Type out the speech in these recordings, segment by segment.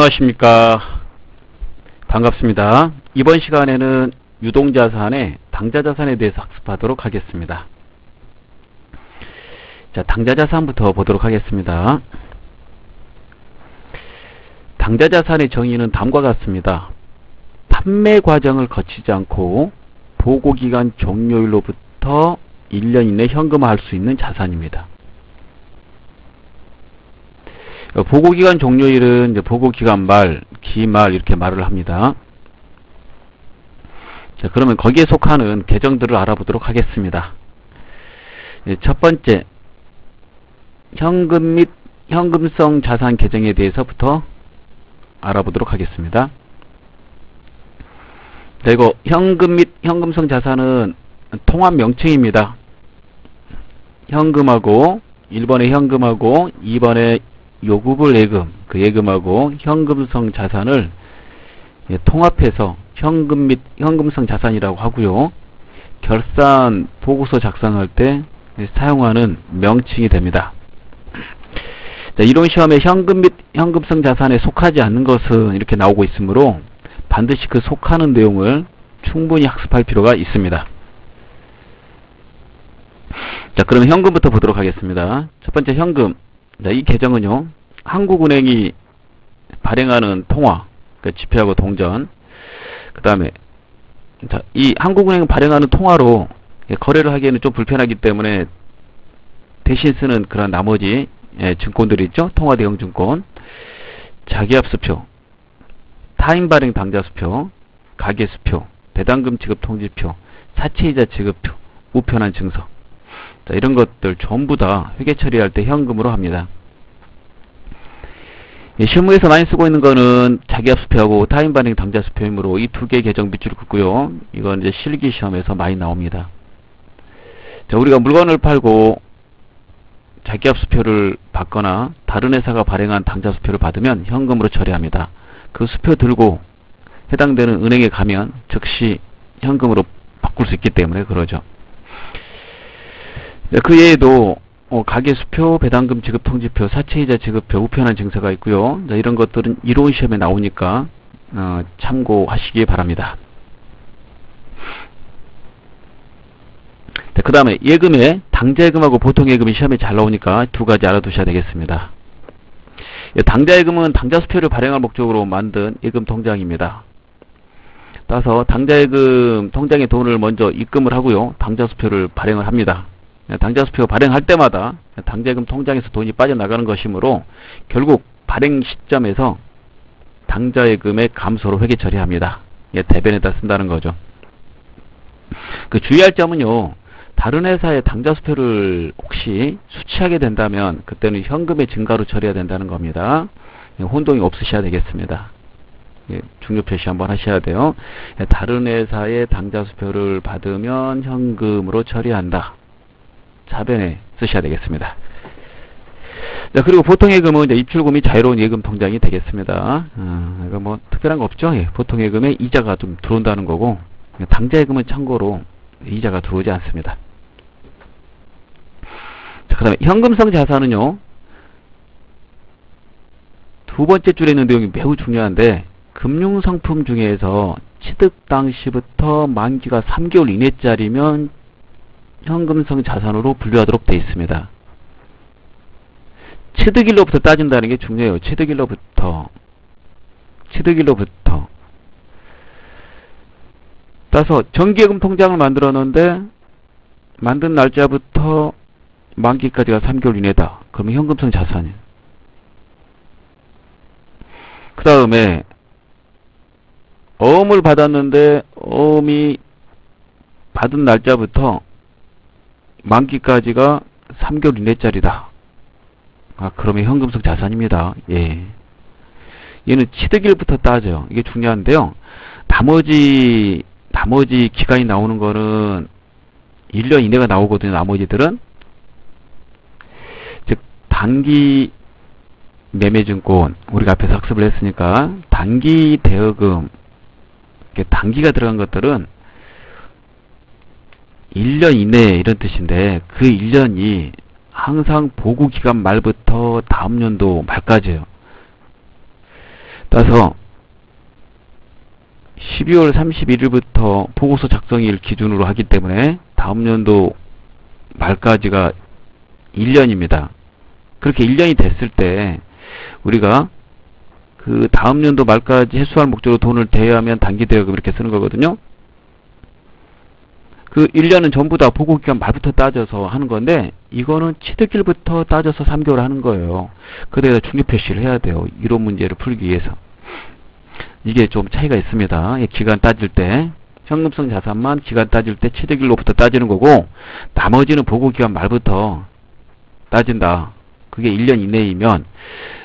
안녕하십니까. 반갑습니다. 이번 시간에는 유동자산의 당자자산에 대해서 학습하도록 하겠습니다. 자, 당자자산부터 보도록 하겠습니다. 당자자산의 정의는 다음과 같습니다. 판매 과정을 거치지 않고 보고기간 종료일로부터 1년 이내 현금화할 수 있는 자산입니다. 보고기간 종료일은 이제 보고기간 말, 기말 이렇게 말을 합니다. 자, 그러면 거기에 속하는 계정들을 알아보도록 하겠습니다. 예, 첫 번째, 현금 및 현금성 자산 계정에 대해서부터 알아보도록 하겠습니다. 자, 이거 현금 및 현금성 자산은 통합 명칭입니다. 현금하고 1번에 현금하고 2번에 요구불 예금, 그 예금하고 현금성 자산을 예, 통합해서 현금 및 현금성 자산이라고 하고요. 결산 보고서 작성할 때 사용하는 명칭이 됩니다. 자, 이론 시험에 현금 및 현금성 자산에 속하지 않는 것은 이렇게 나오고 있으므로 반드시 그 속하는 내용을 충분히 학습할 필요가 있습니다. 자, 그러면 현금부터 보도록 하겠습니다. 첫 번째 현금. 자, 이 계정은요, 한국은행이 발행하는 통화, 그 지폐하고 동전, 그 다음에, 자, 이 한국은행 발행하는 통화로 거래를 하기에는 좀 불편하기 때문에 대신 쓰는 그런 나머지 예, 증권들이 있죠. 통화 대형 증권, 자기앞수표, 타인 발행 당좌 수표, 가계 수표, 배당금 지급 통지표, 사채이자 지급표, 우편환 증서. 자, 이런 것들 전부 다 회계 처리할 때 현금으로 합니다. 예, 실무에서 많이 쓰고 있는 거는 자기앞수표하고 타인 발행 당좌 수표이므로 이 두 개의 계정 밑줄을 긋고요. 이건 이제 실기 시험에서 많이 나옵니다. 자, 우리가 물건을 팔고 자기압수표를 받거나 다른 회사가 발행한 당자수표를 받으면 현금으로 처리합니다. 그 수표 들고 해당되는 은행에 가면 즉시 현금으로 바꿀 수 있기 때문에 그러죠. 그 외에도 어, 가계수표, 배당금 지급 통지표, 사채이자 지급표, 우편한 증서가 있고요. 이런 것들은 이론 시험에 나오니까 어, 참고하시기 바랍니다. 그 다음에 예금에 당자예금하고 보통예금이 시험에 잘 나오니까 두 가지 알아두셔야 되겠습니다. 당자예금은 당자수표를 발행할 목적으로 만든 예금 통장입니다. 따라서 당자예금 통장에 돈을 먼저 입금을 하고요. 당자수표를 발행을 합니다. 당자수표 발행할 때마다 당자예금 통장에서 돈이 빠져나가는 것이므로 결국 발행 시점에서 당자예금의 감소로 회계 처리합니다. 대변에다 쓴다는 거죠. 그 주의할 점은요. 다른 회사의 당자수표를 혹시 수취하게 된다면 그때는 현금의 증가로 처리해야 된다는 겁니다. 혼동이 없으셔야 되겠습니다. 중요 표시 한번 하셔야 돼요. 다른 회사의 당자수표를 받으면 현금으로 처리한다. 자변에 쓰셔야 되겠습니다. 자, 그리고 보통 예금은 이제 입출금이 자유로운 예금 통장이 되겠습니다. 어, 이거 뭐 특별한 거 없죠? 예, 보통 예금에 이자가 좀 들어온다는 거고 당자 예금은 참고로 이자가 들어오지 않습니다. 그 다음에 현금성 자산은요. 두 번째 줄에 있는 내용이 매우 중요한데 금융상품 중에서 취득 당시부터 만기가 3개월 이내짜리면 현금성 자산으로 분류하도록 되어 있습니다. 취득일로부터 따진다는 게 중요해요. 취득일로부터 취득일로부터 따라서 정기예금 통장을 만들었는데 만든 날짜부터 만기까지가 3개월 이내다. 그러면 현금성 자산이에요. 그 다음에 어음을 받았는데 어음이 받은 날짜부터 만기까지가 3개월 이내짜리다. 아, 그러면 현금성 자산입니다. 예. 얘는 취득일부터 따져요. 이게 중요한데요. 나머지, 나머지 기간이 나오는 거는 1년 이내가 나오거든요. 나머지들은. 단기 매매증권 우리가 앞에서 학습을 했으니까 단기 대여금 단기가 들어간 것들은 1년 이내 이런 뜻인데 그 1년이 항상 보고 기간 말부터 다음 연도 말까지예요. 따라서 12월 31일부터 보고서 작성일 기준으로 하기 때문에 다음 연도 말까지가 1년입니다. 그렇게 1년이 됐을 때 우리가 그 다음 연도 말까지 회수할 목적으로 돈을 대여하면 단기 대여금 이렇게 쓰는 거거든요. 그 1년은 전부 다 보고기간 말부터 따져서 하는 건데 이거는 취득일부터 따져서 3개월 하는 거예요. 그래야 중립 표시를 해야 돼요. 이론 문제를 풀기 위해서. 이게 좀 차이가 있습니다. 기간 따질 때 현금성 자산만 기간 따질 때 취득일로부터 따지는 거고 나머지는 보고기간 말부터 따진다. 그게 1년 이내이면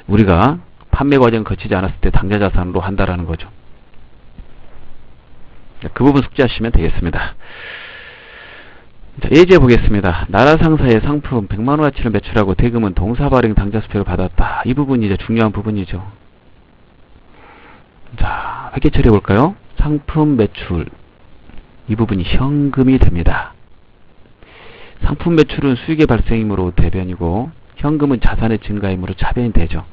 우리가 판매 과정 거치지 않았을 때 당좌 자산으로 한다라는 거죠. 그 부분 숙지하시면 되겠습니다. 자, 예제 보겠습니다. 나라 상사의 상품 100만원 가치를 매출하고 대금은 동사 발행 당좌 수표를 받았다. 이 부분이 이제 중요한 부분이죠. 자, 회계 처리해 볼까요? 상품 매출 이 부분이 현금이 됩니다. 상품 매출은 수익의 발생이므로 대변이고 현금은 자산의 증가이므로 차변이 되죠.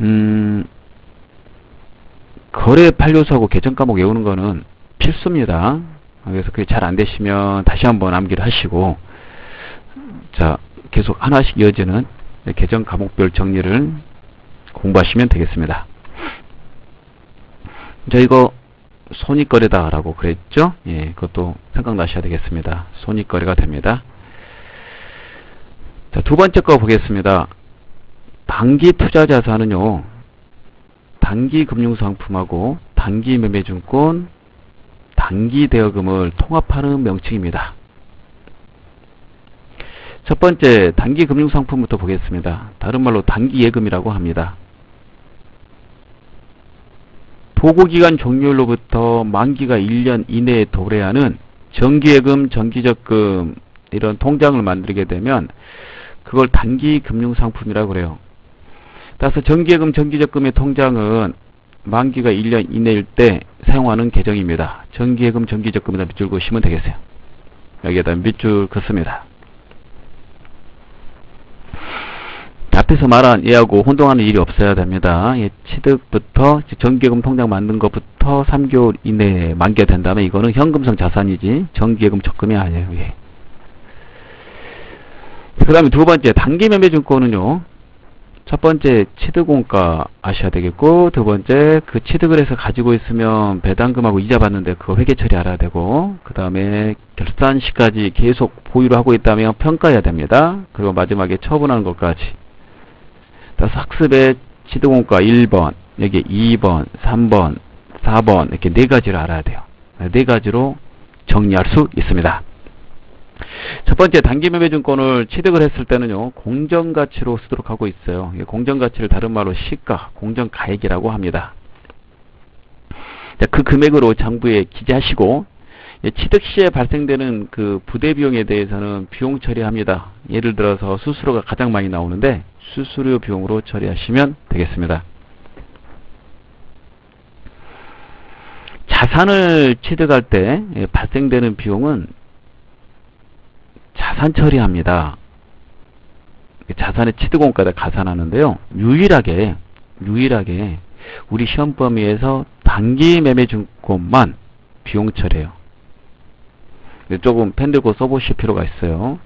음, 거래 판료서하고 계정 과목 외우는 거는 필수입니다. 그래서 그게 잘 안 되시면 다시 한번 암기를 하시고 자 계속 하나씩 이어지는 계정 과목별 정리를 공부하시면 되겠습니다. 자 이거 손익거래다 라고 그랬죠? 예, 그것도 생각나셔야 되겠습니다. 손익거래가 됩니다. 자, 두 번째 거 보겠습니다. 단기 투자 자산은요. 단기 금융상품하고 단기 매매증권, 단기 대여금을 통합하는 명칭입니다. 첫 번째 단기 금융상품부터 보겠습니다. 다른 말로 단기 예금이라고 합니다. 보고기간 종료일로부터 만기가 1년 이내에 도래하는 정기예금, 정기적금 이런 통장을 만들게 되면 그걸 단기 금융상품이라고 그래요. 따라서 정기예금, 정기적금의 통장은 만기가 1년 이내일 때 사용하는 계정입니다. 정기예금, 정기적금에다 밑줄 그으시면 되겠어요. 여기에다 밑줄 긋습니다. 앞에서 말한 얘하고 혼동하는 일이 없어야 됩니다. 예, 취득부터 정기예금 통장 만든 것부터 3개월 이내에 만기가 된다면 이거는 현금성 자산이지 정기예금 적금이 아니에요. 예. 그 다음에 두 번째 단기 매매증권은요. 첫 번째 취득원가 아셔야 되겠고 두 번째 그 취득을 해서 가지고 있으면 배당금하고 이자 받는데 그거 회계 처리 알아야 되고 그 다음에 결산 시까지 계속 보유를 하고 있다면 평가해야 됩니다. 그리고 마지막에 처분하는 것까지 그래서 학습의 취득원가 1번 여기 2번 3번 4번 이렇게 네 가지를 알아야 돼요. 네 가지로 정리할 수 있습니다. 첫 번째 단기 매매증권을 취득을 했을 때는요 공정가치로 쓰도록 하고 있어요. 공정가치를 다른 말로 시가 공정가액이라고 합니다. 그 금액으로 장부에 기재하시고 취득 시에 발생되는 그 부대 비용에 대해서는 비용 처리합니다. 예를 들어서 수수료가 가장 많이 나오는데 수수료 비용으로 처리하시면 되겠습니다. 자산을 취득할 때 발생되는 비용은 자산 처리합니다. 자산의 취득원가를 가산하는데요. 유일하게 유일하게 우리 시험 범위에서 단기 매매 증권만 비용 처리해요. 조금 펜 들고 써보실 필요가 있어요.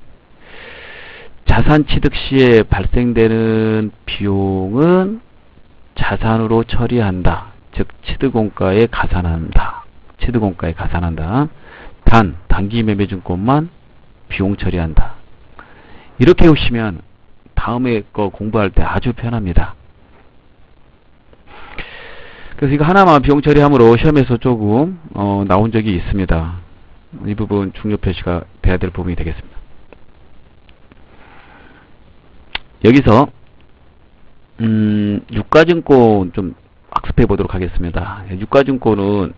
자산 취득 시에 발생되는 비용은 자산으로 처리한다. 즉 취득원가에 가산한다. 취득원가에 가산한다. 단 단기 매매 증권만 비용 처리한다. 이렇게 오시면 다음에 거 공부할 때 아주 편합니다. 그래서 이거 하나만 비용 처리함으로 시험에서 조금 어, 나온 적이 있습니다. 이 부분 중요 표시가 돼야 될 부분이 되겠습니다. 여기서 음, 유가증권 좀 학습해 보도록 하겠습니다. 유가증권은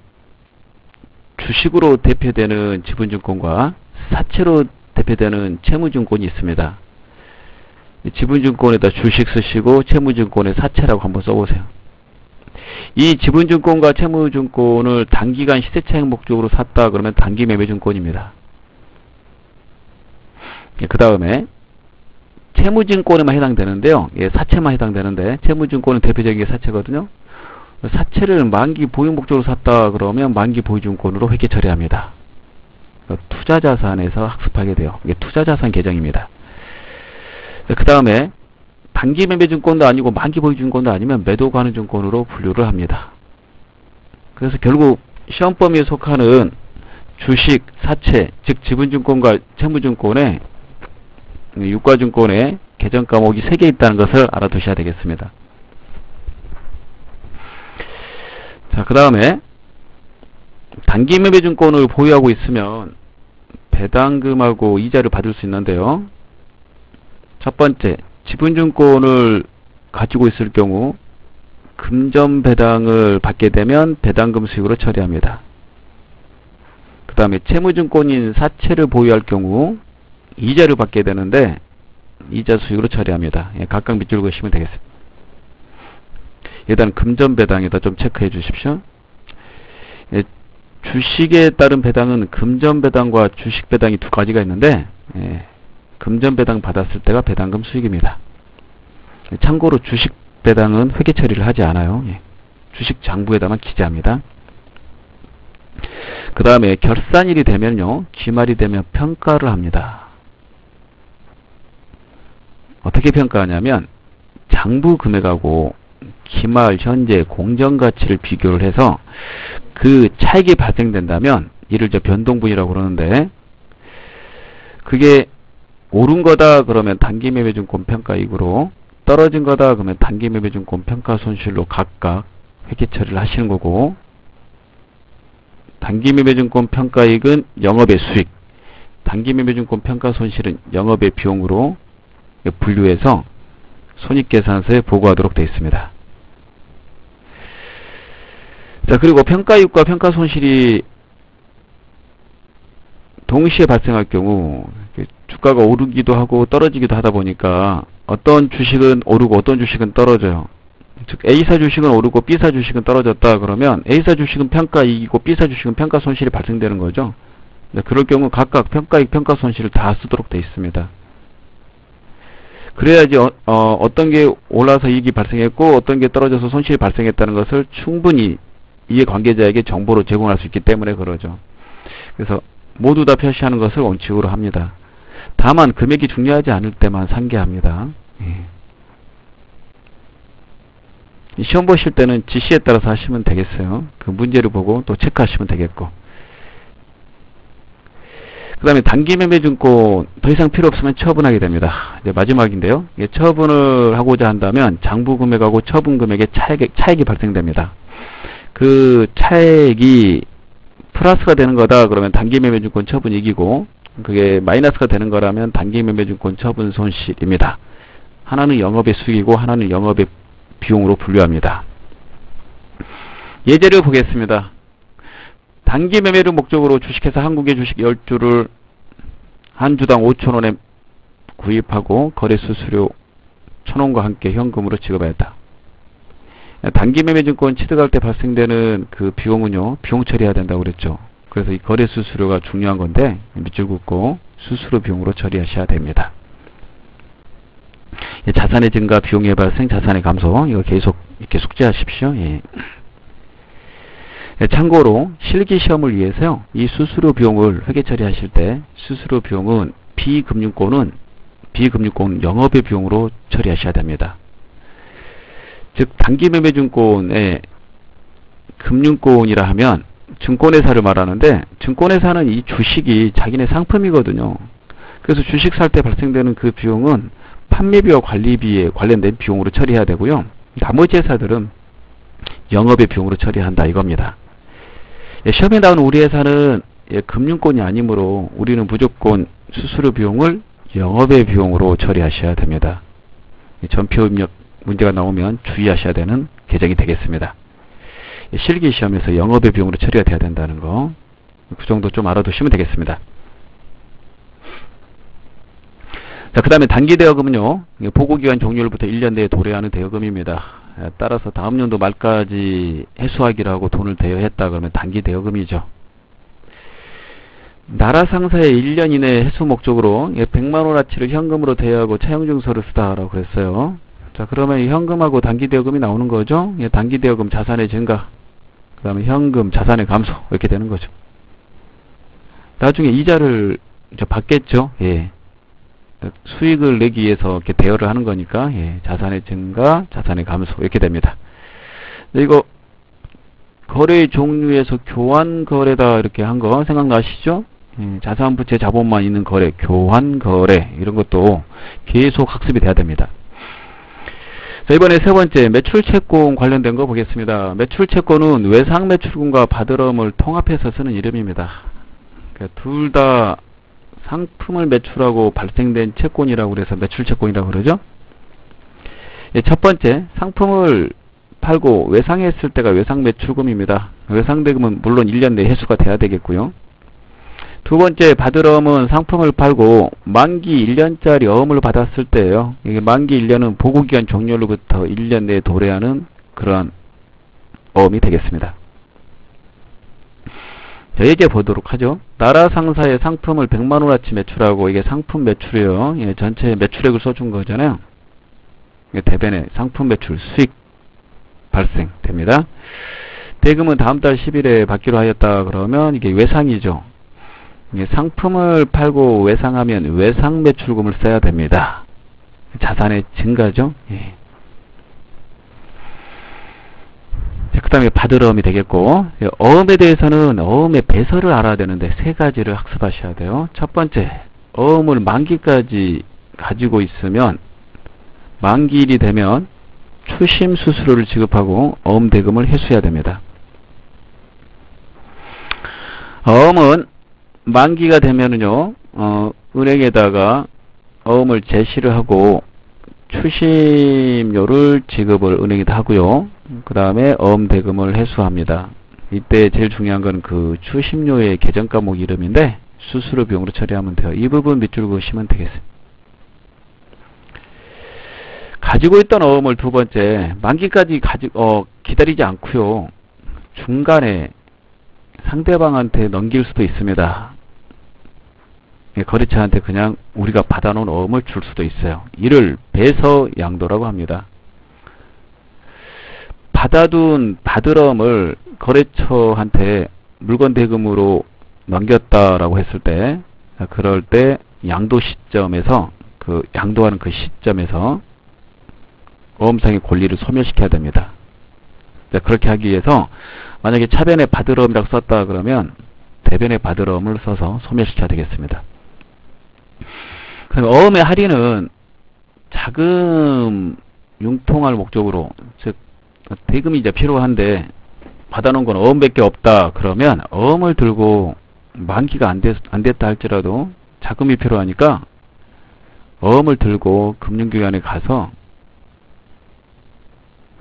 주식으로 대표되는 지분증권과 사채로 대표되는 채무증권이 있습니다. 지분증권에다 주식 쓰시고 채무증권에 사채라고 한번 써보세요. 이 지분증권과 채무증권을 단기간 시세차익 목적으로 샀다 그러면 단기 매매증권입니다. 그 다음에 채무증권에만 해당되는데요. 예, 사채만 해당되는데 채무증권은 대표적인 게 사채거든요. 사채를 만기 보유 목적으로 샀다 그러면 만기 보유증권으로 회계 처리합니다. 투자자산에서 학습하게 돼요. 이게 투자자산 계정입니다. 그 다음에 단기 매매 증권도 아니고 만기 보유 증권도 아니면 매도 가능 증권으로 분류를 합니다. 그래서 결국 시험 범위에 속하는 주식, 사채, 즉 지분증권과 채무증권에 유가증권에 계정 과목이 3개 있다는 것을 알아두셔야 되겠습니다. 자, 그 다음에 단기 매매증권을 보유하고 있으면 배당금하고 이자를 받을 수 있는데요. 첫 번째, 지분증권을 가지고 있을 경우 금전 배당을 받게 되면 배당금 수익으로 처리합니다. 그 다음에 채무증권인 사채를 보유할 경우 이자를 받게 되는데 이자 수익으로 처리합니다. 예, 각각 밑줄 그시면 되겠습니다. 일단 금전 배당에다 좀 체크해 주십시오. 예, 주식에 따른 배당은 금전 배당과 주식 배당이 두 가지가 있는데 예, 금전 배당 받았을 때가 배당금 수익입니다. 예, 참고로 주식 배당은 회계 처리를 하지 않아요. 예, 주식 장부에다만 기재합니다. 그 다음에 결산일이 되면요. 기말이 되면 평가를 합니다. 어떻게 평가하냐면 장부 금액하고 기말 현재 공정가치를 비교를 해서 그 차익이 발생된다면 이를 저 변동분이라고 그러는데 그게 오른 거다 그러면 단기 매매증권 평가이익으로 떨어진 거다 그러면 단기 매매증권 평가 손실로 각각 회계 처리를 하시는 거고 단기 매매증권 평가이익은 영업의 수익, 단기 매매증권 평가 손실은 영업의 비용으로 분류해서 손익계산서에 보고하도록 되어 있습니다. 자 그리고 평가이익과 평가손실이 동시에 발생할 경우 주가가 오르기도 하고 떨어지기도 하다 보니까 어떤 주식은 오르고 어떤 주식은 떨어져요. 즉 A사 주식은 오르고 B사 주식은 떨어졌다 그러면 A사 주식은 평가이익이고 B사 주식은 평가손실이 발생되는 거죠. 그럴 경우 각각 평가이익, 평가손실을 다 쓰도록 되어 있습니다. 그래야지 어, 어, 떤 게 올라서 이익이 발생했고 어떤 게 떨어져서 손실이 발생했다는 것을 충분히 이해관계자에게 정보로 제공할 수 있기 때문에 그러죠. 그래서 모두 다 표시하는 것을 원칙으로 합니다. 다만 금액이 중요하지 않을 때만 상계합니다. 예. 시험 보실 때는 지시에 따라서 하시면 되겠어요. 그 문제를 보고 또 체크하시면 되겠고. 그 다음에 단기 매매증권 더 이상 필요 없으면 처분하게 됩니다. 이제 마지막인데요. 처분을 하고자 한다면 장부 금액하고 처분 금액의 차액, 차액이 발생됩니다. 그 차액이 플러스가 되는 거다 그러면 단기 매매증권 처분 이기고 그게 마이너스가 되는 거라면 단기 매매증권 처분 손실입니다. 하나는 영업의 수익이고 하나는 영업의 비용으로 분류합니다. 예제를 보겠습니다. 단기 매매를 목적으로 주식회사 한국의 주식 10주를 한 주당 5천원에 구입하고 거래 수수료 1천원과 함께 현금으로 지급하였다. 단기 매매증권 취득할 때 발생되는 그 비용은요, 비용 처리해야 된다고 그랬죠. 그래서 이 거래 수수료가 중요한 건데, 밑줄 긋고 수수료 비용으로 처리하셔야 됩니다. 자산의 증가, 비용의 발생, 자산의 감소, 이거 계속 이렇게 숙지하십시오. 예. 예, 참고로 실기 시험을 위해서요. 이 수수료 비용을 회계 처리하실 때 수수료 비용은 비금융권은 비금융권 영업의 비용으로 처리하셔야 됩니다. 즉 단기 매매증권의 금융권이라 하면 증권회사를 말하는데 증권회사는 이 주식이 자기네 상품이거든요. 그래서 주식 살 때 발생되는 그 비용은 판매비와 관리비에 관련된 비용으로 처리해야 되고요. 나머지 회사들은 영업의 비용으로 처리한다 이겁니다. 예, 시험에 나오는 우리 회사는 예, 금융권이 아니므로 우리는 무조건 수수료 비용을 영업의 비용으로 처리하셔야 됩니다. 전표 입력 문제가 나오면 주의하셔야 되는 계정이 되겠습니다. 예, 실기 시험에서 영업의 비용으로 처리가 돼야 된다는 거. 그 정도 좀 알아두시면 되겠습니다. 자, 그 다음에 단기 대여금은요, 보고기간 종료일부터 1년 내에 도래하는 대여금입니다. 따라서 다음 연도 말까지 해수하기로 하고 돈을 대여했다 그러면 단기 대여금이죠. 나라 상사의 1년 이내 해소 목적으로 100만원 어치를 현금으로 대여하고 차용증서를 쓰다라고 그랬어요. 자 그러면 이 현금하고 단기대여금이 나오는 거죠. 예, 단기대여금 자산의 증가 그 다음에 현금 자산의 감소 이렇게 되는 거죠. 나중에 이자를 이제 받겠죠. 예. 수익을 내기 위해서 이렇게 대여를 하는 거니까 예, 자산의 증가, 자산의 감소 이렇게 됩니다. 이거 거래의 종류에서 교환 거래다 이렇게 한 거 생각나시죠? 예, 자산 부채 자본만 있는 거래, 교환 거래 이런 것도 계속 학습이 돼야 됩니다. 자, 이번에 세 번째 매출 채권 관련된 거 보겠습니다. 매출 채권은 외상 매출금과 바드럼을 통합해서 쓰는 이름입니다. 그러니까 둘다 상품을 매출하고 발생된 채권이라고 그래서 매출 채권이라고 그러죠. 예, 첫 번째 상품을 팔고 외상했을 때가 외상 매출금입니다. 외상 대금은 물론 1년 내에 회수가 돼야 되겠고요. 두 번째 바드럼은 상품을 팔고 만기 1년짜리 어음을 받았을 때예요. 이게 만기 1년은 보고기간 종료로부터 1년 내에 도래하는 그러한 어음이 되겠습니다. 자, 이제 보도록 하죠. 나라 상사의 상품을 100만원어치 매출하고 이게 상품 매출이에요. 예, 전체 매출액을 써준 거잖아요. 대변에 상품 매출 수익 발생됩니다. 대금은 다음 달 10일에 받기로 하였다 그러면 이게 외상이죠. 상품을 팔고 외상하면 외상 매출금을 써야 됩니다. 자산의 증가죠. 예. 그 다음에 받으러음이 되겠고 예, 어음에 대해서는 어음의 배설을 알아야 되는데 세 가지를 학습하셔야 돼요. 첫 번째 어음을 만기까지 가지고 있으면 만기일이 되면 추심 수수료를 지급하고 어음 대금을 회수해야 됩니다. 어음은 만기가 되면은요, 어, 은행에다가 어음을 제시를 하고 추심료를 지급을 은행에다 하고요. 그 다음에 어음 대금을 회수합니다. 이때 제일 중요한 건 그 추심료의 계정 과목 이름인데 수수료 비용으로 처리하면 돼요. 이 부분 밑줄 그으시면 되겠습니다. 가지고 있던 어음을 두 번째 만기까지 가지 어 기다리지 않고요. 중간에 상대방한테 넘길 수도 있습니다. 예, 거래처한테 그냥 우리가 받아놓은 어음을 줄 수도 있어요. 이를 배서 양도라고 합니다. 받아둔 받으럼을 거래처한테 물건 대금으로 넘겼다라고 했을 때 그럴 때 양도 시점에서 그 양도하는 그 시점에서 어음상의 권리를 소멸시켜야 됩니다. 그렇게 하기 위해서 만약에 차변에 받으럼이라고 썼다 그러면 대변에 받으럼을 써서 소멸시켜야 되겠습니다. 어음의 할인은 자금 융통할 목적으로 즉 대금이 이제 필요한데 받아놓은 건 어음밖에 없다 그러면 어음을 들고 만기가 안, 됐, 안 됐다 할지라도 자금이 필요하니까 어음을 들고 금융기관에 가서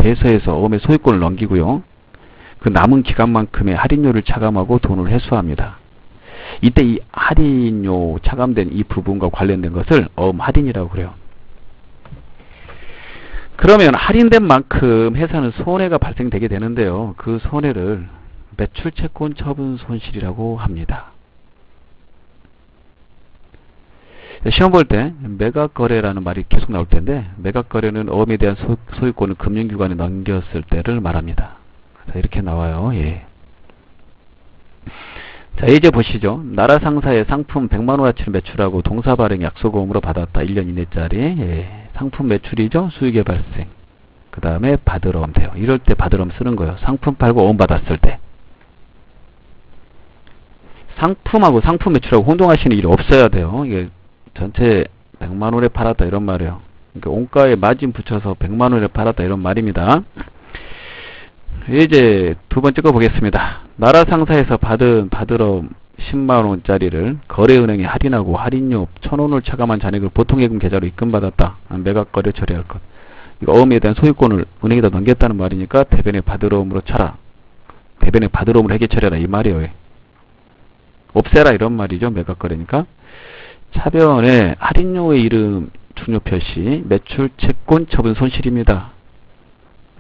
배서해서 어음의 소유권을 넘기고요. 그 남은 기간만큼의 할인료를 차감하고 돈을 회수합니다. 이때 이 할인료 차감된 이 부분과 관련된 것을 어음 할인이라고 그래요. 그러면 할인된 만큼 회사는 손해가 발생되게 되는데요. 그 손해를 매출 채권 처분 손실이라고 합니다. 시험 볼 때 매각 거래라는 말이 계속 나올 텐데 매각 거래는 어음에 대한 소, 유권을 금융기관에 넘겼을 때를 말합니다. 이렇게 나와요. 예. 자 이제 보시죠. 나라 상사의 상품 100만원어치를 매출하고 동사 발행 약속어음으로 받았다. 1년 이내짜리 예. 상품 매출이죠. 수익의 발생. 그 다음에 받으러 음 돼요. 이럴 때 받으러 음 쓰는 거예요. 상품 팔고 어음 받았을 때. 상품하고 상품 매출하고 혼동하시는 일이 없어야 돼요. 이게 전체 100만원에 팔았다 이런 말이에요. 그러니까 원가에 마진 붙여서 100만원에 팔았다 이런 말입니다. 이제 두 번째 거 보겠습니다. 나라 상사에서 받은 받으러 10만원짜리를 거래은행에 할인하고 할인료 1000원을 차감한 잔액을 보통예금 계좌로 입금받았다. 매각거래 처리할 것. 이거 어음에 대한 소유권을 은행에다 넘겼다는 말이니까 대변에 받으러옴으로 쳐라. 대변에 받으러옴으로 해결 처리하라 이 말이에요. 없애라 이런 말이죠. 매각거래니까. 차변에 할인료의 이름 중요 표시 매출 채권 처분 손실입니다.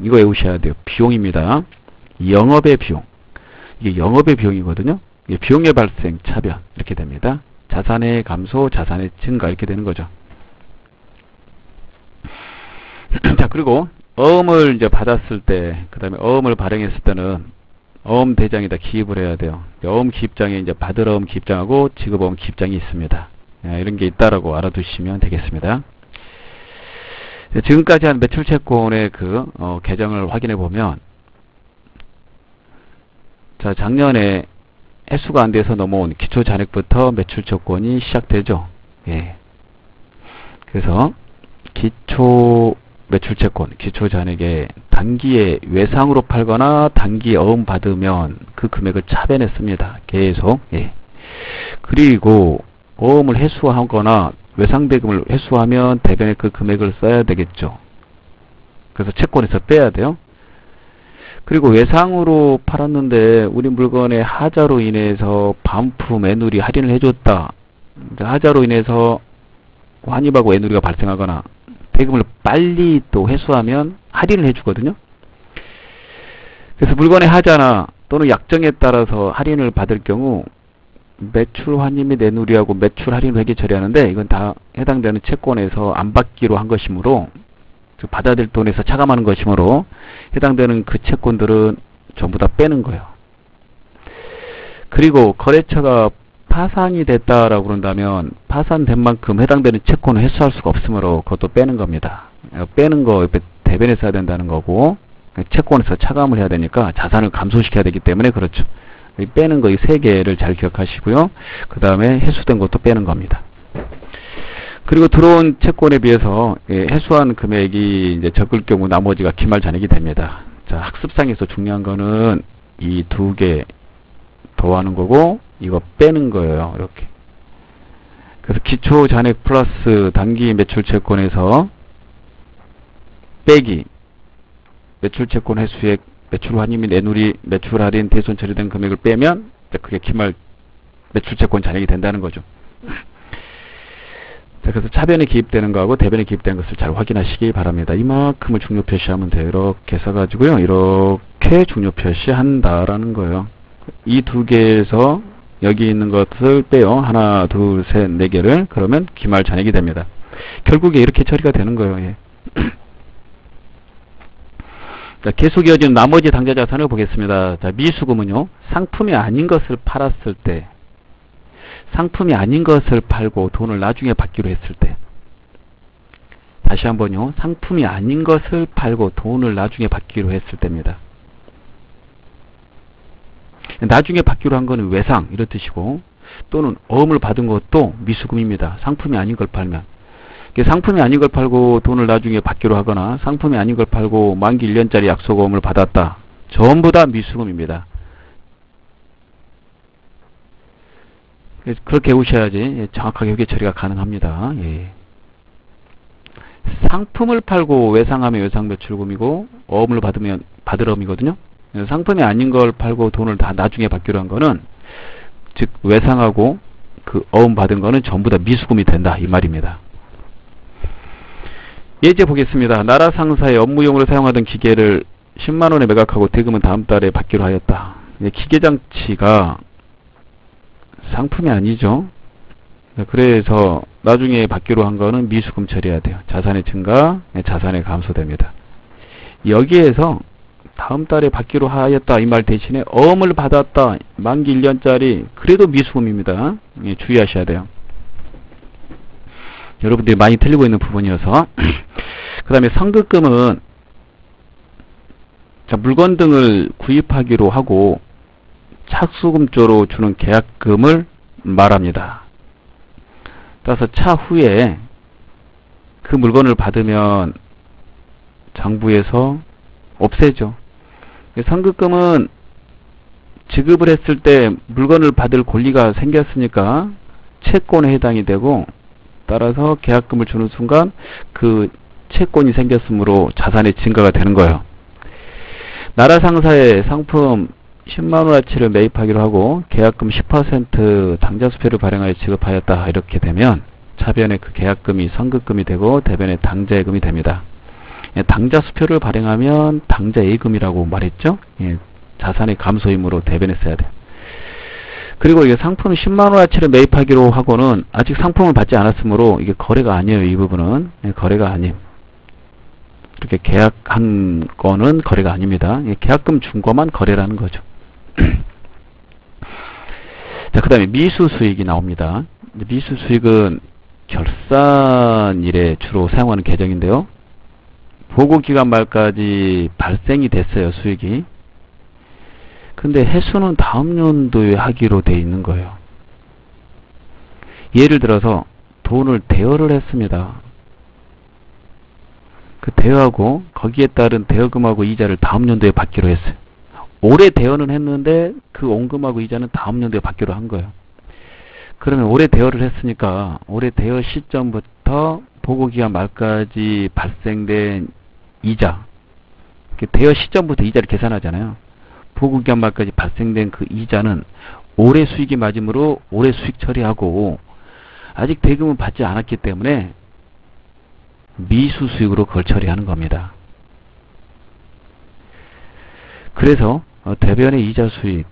이거 외우셔야 돼요. 비용입니다. 영업의 비용. 이게 영업의 비용이거든요. 예, 비용의 발생, 차변 이렇게 됩니다. 자산의 감소, 자산의 증가 이렇게 되는 거죠. 자 그리고 어음을 이제 받았을 때, 그 다음에 어음을 발행했을 때는 어음 대장에다 기입을 해야 돼요. 어음 기입장에 이제 받을 어음 기입장하고 지급 어음 기입장이 있습니다. 예, 이런 게 있다라고 알아두시면 되겠습니다. 예, 지금까지 한 매출 채권의 그 어, 계정을 확인해 보면 자 작년에 해수가 안 돼서 넘어온 기초 잔액부터 매출 채권이 시작되죠. 예. 그래서 기초 매출 채권, 기초 잔액에 단기에 외상으로 팔거나 단기에 어음 받으면 그 금액을 차변했습니다. 계속. 예. 그리고 어음을 회수하거나 외상 대금을 회수하면 대변에 그 금액을 써야 되겠죠. 그래서 채권에서 빼야 돼요. 그리고 외상으로 팔았는데 우리 물건의 하자로 인해서 반품 애누리 할인을 해줬다. 하자로 인해서 환입하고 애누리가 발생하거나 대금을 빨리 또 회수하면 할인을 해주거든요. 그래서 물건의 하자나 또는 약정에 따라서 할인을 받을 경우 매출 환입 및 내누리하고 매출 할인 회계 처리하는데 이건 다 해당되는 채권에서 안 받기로 한 것이므로 받아야 될 돈에서 차감하는 것이므로 해당되는 그 채권들은 전부 다 빼는 거예요. 그리고 거래처가 파산이 됐다라고 그런다면 파산된 만큼 해당되는 채권을 회수할 수가 없으므로 그것도 빼는 겁니다. 빼는 거 대변에 써야 된다는 거고 채권에서 차감을 해야 되니까 자산을 감소시켜야 되기 때문에 그렇죠. 빼는 거 이 세 개를 잘 기억하시고요. 그 다음에 해수된 것도 빼는 겁니다. 그리고 들어온 채권에 비해서 예, 해수한 금액이 이제 적을 경우 나머지가 기말 잔액이 됩니다. 자, 학습상에서 중요한 거는 이 두 개 더하는 거고 이거 빼는 거예요. 이렇게. 그래서 기초 잔액 플러스 단기 매출 채권에서 빼기 매출 채권 회수액 매출 환입 및 내누리 매출 할인 대손 처리된 금액을 빼면 그게 기말 매출 채권 잔액이 된다는 거죠. 자, 그래서 차변에 기입되는 거하고 대변에 기입되는 것을 잘 확인하시기 바랍니다. 이만큼을 중요 표시하면 돼요. 이렇게 써가지고요. 이렇게 중요 표시한다라는 거예요. 이 두 개에서 여기 있는 것을 빼요. 하나, 둘, 셋, 네 개를. 그러면 기말 잔액이 됩니다. 결국에 이렇게 처리가 되는 거예요. 예. 자, 계속 이어지는 나머지 당좌 자산을 보겠습니다. 자, 미수금은요. 상품이 아닌 것을 팔았을 때 상품이 아닌 것을 팔고 돈을 나중에 받기로 했을 때 다시 한번요. 상품이 아닌 것을 팔고 돈을 나중에 받기로 했을 때입니다. 나중에 받기로 한 거는 외상 이런 뜻이고 또는 어음을 받은 것도 미수금입니다. 상품이 아닌 걸 팔면 상품이 아닌 걸 팔고 돈을 나중에 받기로 하거나 상품이 아닌 걸 팔고 만기 1년짜리 약속어음을 받았다. 전부 다 미수금입니다. 그렇게 해오셔야지 정확하게 회계 처리가 가능합니다. 예. 상품을 팔고 외상하면 외상 매출금이고 어음을 받으면 받을 어음이거든요. 상품이 아닌 걸 팔고 돈을 다 나중에 받기로 한 거는 즉 외상하고 그 어음 받은 거는 전부 다 미수금이 된다 이 말입니다. 예제 보겠습니다. 나라 상사의 업무용으로 사용하던 기계를 10만원에 매각하고 대금은 다음 달에 받기로 하였다. 기계장치가 상품이 아니죠. 그래서 나중에 받기로 한 거는 미수금 처리해야 돼요. 자산의 증가, 자산의 감소됩니다. 여기에서 다음 달에 받기로 하였다 이 말 대신에 어음을 받았다 만기 1년짜리 그래도 미수금입니다. 예, 주의하셔야 돼요. 여러분들이 많이 틀리고 있는 부분이어서 그 다음에 상급금은 자, 물건 등을 구입하기로 하고 착수금조로 주는 계약금을 말합니다. 따라서 차후에 그 물건을 받으면 장부에서 없애죠. 상급금은 지급을 했을 때 물건을 받을 권리가 생겼으니까 채권에 해당이 되고 따라서 계약금을 주는 순간 그 채권이 생겼으므로 자산의 증가가 되는 거예요. 나라 상사의 상품 10만원어치를 매입하기로 하고 계약금 10% 당좌수표를 발행하여 지급하였다 이렇게 되면 차변에 그 계약금이 선급금이 되고 대변에 당좌예금이 됩니다. 예, 당좌수표를 발행하면 당좌예금이라고 말했죠. 예, 자산의 감소이므로 대변에 써야 돼요. 그리고 이게 상품 10만원어치를 매입하기로 하고는 아직 상품을 받지 않았으므로 이게 거래가 아니에요. 이 부분은. 예, 거래가 아님. 이렇게 계약한 거는 거래가 아닙니다. 예, 계약금 준 거만 거래라는 거죠. 자, 그 다음에 미수 수익이 나옵니다. 미수 수익은 결산일에 주로 사용하는 계정인데요. 보고기간 말까지 발생이 됐어요, 수익이. 근데 해수는 다음 연도에 하기로 돼 있는 거예요. 예를 들어서 돈을 대여를 했습니다. 그 대여하고 거기에 따른 대여금하고 이자를 다음 연도에 받기로 했어요. 올해 대여는 했는데 그 원금하고 이자는 다음 연도에 받기로 한 거예요. 그러면 올해 대여를 했으니까 올해 대여 시점부터 보고기간 말까지 발생된 이자 대여 시점부터 이자를 계산하잖아요. 보고기간 말까지 발생된 그 이자는 올해 수익이 맞으므로 올해 수익 처리하고 아직 대금은 받지 않았기 때문에 미수 수익으로 그걸 처리하는 겁니다. 그래서 어, 대변의 이자 수익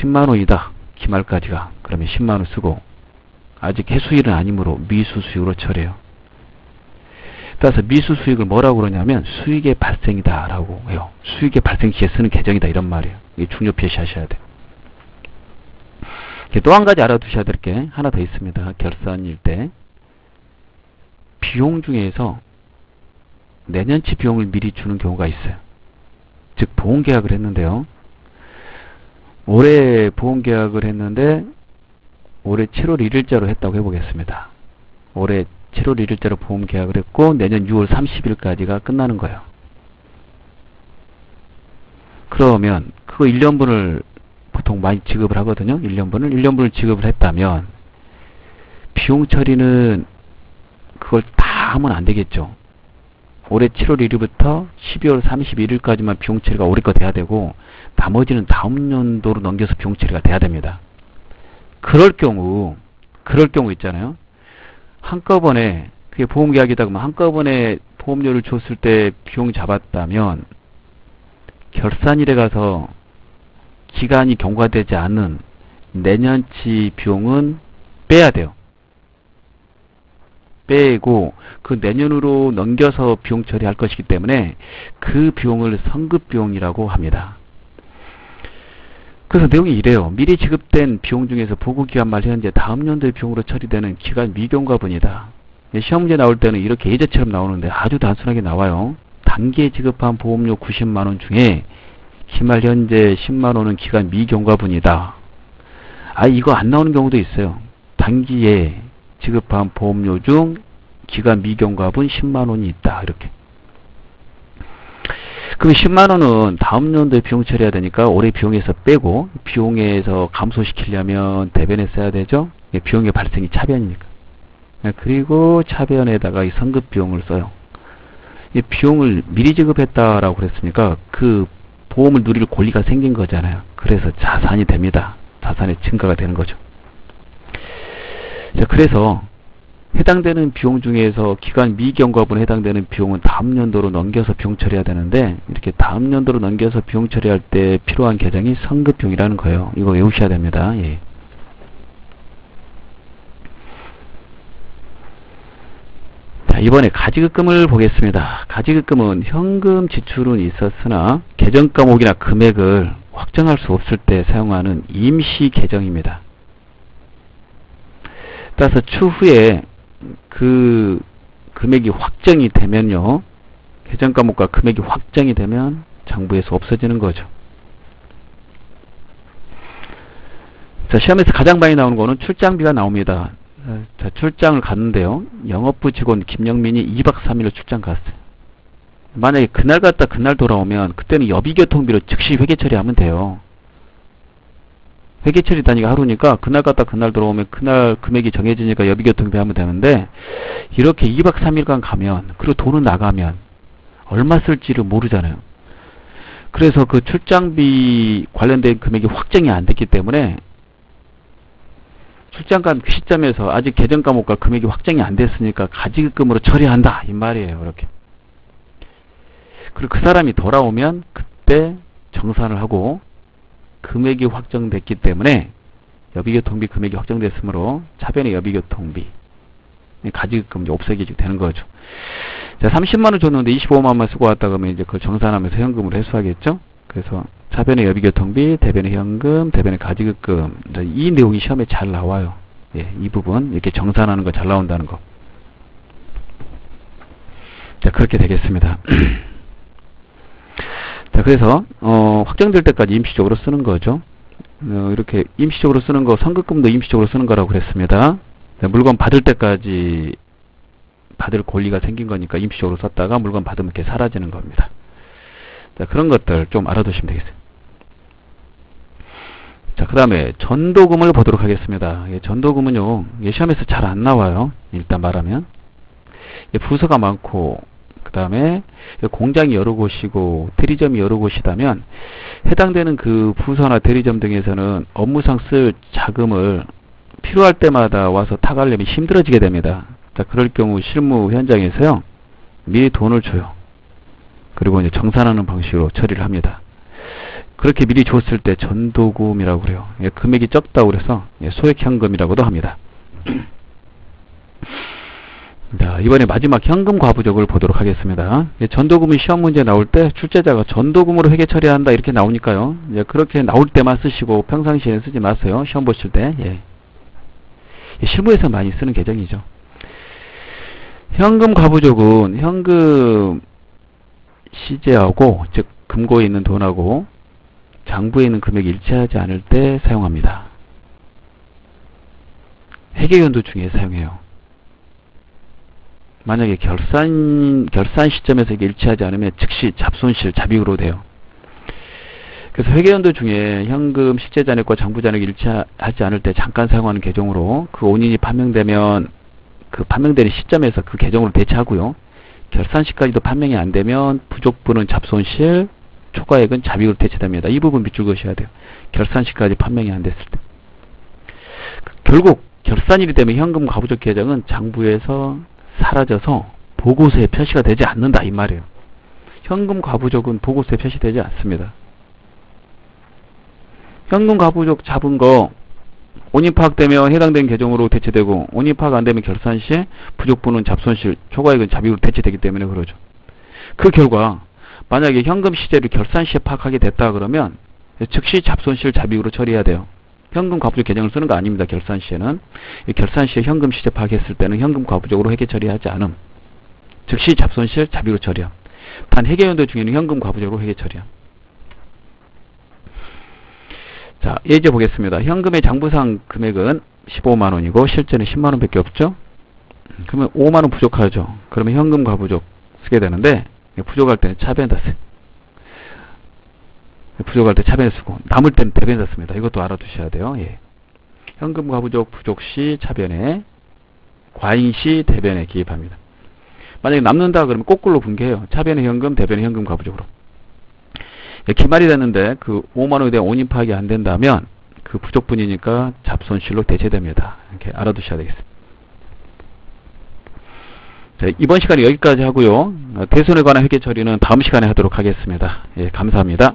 10만원이다. 기말까지가. 그러면 10만원 쓰고 아직 해수일은 아니므로 미수 수익으로 처리해요. 따라서 미수 수익을 뭐라고 그러냐면 수익의 발생이다 라고 해요. 수익의 발생 시에 쓰는 계정이다 이런 말이에요. 이게 중요 표시하셔야 돼요. 또 한 가지 알아두셔야 될 게 하나 더 있습니다. 결산일 때 비용 중에서 내년치 비용을 미리 주는 경우가 있어요. 즉 보험계약을 했는데요. 올해 보험계약을 했는데 올해 7월 1일자로 했다고 해보겠습니다. 올해 7월 1일자로 보험 계약을 했고 내년 6월 30일까지가 끝나는 거예요. 그러면 그거 1년분을 보통 많이 지급을 하거든요. 1년분을 1년분을 지급을 했다면 비용 처리는 그걸 다 하면 안 되겠죠. 올해 7월 1일부터 12월 31일까지만 비용 처리가 올해 거 돼야 되고 나머지는 다음 연도로 넘겨서 비용 처리가 돼야 됩니다. 그럴 경우 그럴 경우 있잖아요. 한꺼번에 그게 보험계약이다 그러면 한꺼번에 보험료를 줬을 때 비용 잡았다면 결산일에 가서 기간이 경과되지 않은 내년치 비용은 빼야 돼요. 빼고 그 내년으로 넘겨서 비용 처리할 것이기 때문에 그 비용을 선급 비용이라고 합니다. 그래서 내용이 이래요. 미리 지급된 비용 중에서 보고기간 말 현재 다음 연도의 비용으로 처리되는 기간 미경과분이다. 시험 문제 나올 때는 이렇게 예제처럼 나오는데 아주 단순하게 나와요. 단기에 지급한 보험료 90만원 중에 기말 현재 10만원은 기간 미경과분이다. 아 이거 안 나오는 경우도 있어요. 단기에 지급한 보험료 중 기간 미경과분 10만원이 있다. 이렇게. 그럼 10만 원은 다음 연도에 비용 처리해야 되니까 올해 비용에서 빼고 비용에서 감소시키려면 대변에 써야 되죠. 비용의 발생이 차변이니까. 네, 그리고 차변에다가 이 성급 비용을 써요. 이 비용을 미리 지급했다라고 그랬으니까 그 보험을 누릴 권리가 생긴 거잖아요. 그래서 자산이 됩니다. 자산의 증가가 되는 거죠. 자, 그래서 해당되는 비용 중에서 기간 미경과분에 해당되는 비용은 다음 연도로 넘겨서 비용 처리해야 되는데 이렇게 다음 연도로 넘겨서 비용 처리할 때 필요한 계정이 성급비용이라는 거예요. 이거 외우셔야 됩니다. 예. 자, 이번에 가지급금을 보겠습니다. 가지급금은 현금 지출은 있었으나 계정 과목이나 금액을 확정할 수 없을 때 사용하는 임시 계정입니다. 따라서 추후에 그 금액이 확정이 되면요. 계정 과목과 금액이 확정이 되면 정부에서 없어지는 거죠. 자, 시험에서 가장 많이 나오는 거는 출장비가 나옵니다. 자, 출장을 갔는데요. 영업부 직원 김영민이 2박 3일로 출장 갔어요. 만약에 그날 갔다 그날 돌아오면 그때는 여비교통비로 즉시 회계 처리하면 돼요. 회계 처리 단위가 하루니까 그날 갔다 그날 돌아오면 그날 금액이 정해지니까 여비교통비 하면 되는데 이렇게 2박 3일간 가면 그리고 돈은 나가면 얼마 쓸지를 모르잖아요. 그래서 그 출장비 관련된 금액이 확정이 안 됐기 때문에 출장 간그 시점에서 아직 계정 과목과 금액이 확정이 안 됐으니까 가지급금으로 처리한다 이 말이에요. 이렇게. 그리고 그 사람이 돌아오면 그때 정산을 하고 금액이 확정됐기 때문에 여비교통비 금액이 확정됐으므로 차변의 여비교통비 가지금 이제 없애기 되는 거죠. 자, 30만원 줬는데 25만원만 쓰고 왔다 그러면 이제 그걸 정산하면서 현금으로 회수하겠죠? 그래서 차변의 여비교통비, 대변의 현금, 대변의 가지급금. 이 내용이 시험에 잘 나와요. 예, 이 부분 이렇게 정산하는 거 잘 나온다는 거. 자, 그렇게 되겠습니다. 자, 그래서 어, 확정될 때까지 임시적으로 쓰는 거죠. 어, 이렇게 임시적으로 쓰는 거, 선급금도 임시적으로 쓰는 거라고 그랬습니다. 자, 물건 받을 때까지 받을 권리가 생긴 거니까 임시적으로 썼다가 물건 받으면 이렇게 사라지는 겁니다. 자, 그런 것들 좀 알아두시면 되겠어요. 자, 그 다음에 전도금을 보도록 하겠습니다. 예, 전도금은요, 예, 시험에서 잘 안 나와요. 일단 말하면. 예, 부서가 많고, 그 다음에 공장이 여러 곳이고, 대리점이 여러 곳이다면, 해당되는 그 부서나 대리점 등에서는 업무상 쓸 자금을 필요할 때마다 와서 타가려면 힘들어지게 됩니다. 자, 그럴 경우 실무 현장에서요, 미리 돈을 줘요. 그리고 이제 정산하는 방식으로 처리를 합니다. 그렇게 미리 줬을 때 전도금이라고 그래요. 예, 금액이 적다고 그래서 예, 소액 현금이라고도 합니다. 자, 이번에 마지막 현금 과부족을 보도록 하겠습니다. 예, 전도금이 시험 문제 나올 때 출제자가 전도금으로 회계 처리한다 이렇게 나오니까요. 예, 그렇게 나올 때만 쓰시고 평상시에 쓰지 마세요. 시험 보실 때. 예. 예, 실무에서 많이 쓰는 계정이죠. 현금 과부족은 현금 시제하고 즉 금고에 있는 돈하고 장부에 있는 금액이 일치하지 않을 때 사용합니다. 회계연도 중에 사용해요. 만약에 결산 결산 시점에서 이게 일치하지 않으면 즉시 잡손실 잡익으로 돼요. 그래서 회계연도 중에 현금 실제 잔액과 장부 잔액이 일치하지 않을 때 잠깐 사용하는 계정으로 그 원인이 판명되면 그 판명되는 시점에서 그 계정으로 대체하고요. 결산 시까지도 판명이 안 되면 부족분은 잡손실, 초과액은 자비로 대체됩니다. 이 부분 밑줄 그으셔야 돼요. 결산 시까지 판명이 안 됐을 때. 결국 결산일이 되면 현금 가부적 계정은 장부에서 사라져서 보고서에 표시가 되지 않는다 이 말이에요. 현금 가부적은 보고서에 표시되지 않습니다. 현금 가부적 잡은 거 온입 파악되면 해당된 계정으로 대체되고 온입 파악 안되면 결산 시에 부족분은 잡손실, 초과액은 자비로 대체되기 때문에 그러죠. 그 결과 만약에 현금 시제를 결산 시에 파악하게 됐다 그러면 즉시 잡손실 자비으로 처리해야 돼요. 현금 과부적 계정을 쓰는 거 아닙니다. 결산 시에는 결산 시에 현금 시제 파악했을 때는 현금 과부적으로 회계 처리하지 않음. 즉시 잡손실 자비로 처리함. 단 회계연도 중에는 현금 과부적으로 회계 처리함. 자, 예제 보겠습니다. 현금의 장부상 금액은 15만원이고 실제는 10만원 밖에 없죠? 그러면 5만원 부족하죠? 그러면 현금 과부족 쓰게 되는데 부족할 때는 차변에다 쓰 부족할 때 차변에 쓰고 남을 때는 대변에다 씁니다. 이것도 알아두셔야 돼요. 예. 현금 과부족 부족 시 차변에 과잉 시 대변에 기입합니다. 만약에 남는다 그러면 거꾸로 분개해요. 차변에 현금, 대변에 현금 과부족으로. 기말이 됐는데 그 5만원에 대한 원인 파악이 안 된다면 그 부족분이니까 잡손실로 대체됩니다. 이렇게 알아두셔야 되겠습니다. 자, 이번 시간에 여기까지 하고요. 대손에 관한 회계 처리는 다음 시간에 하도록 하겠습니다. 예, 감사합니다.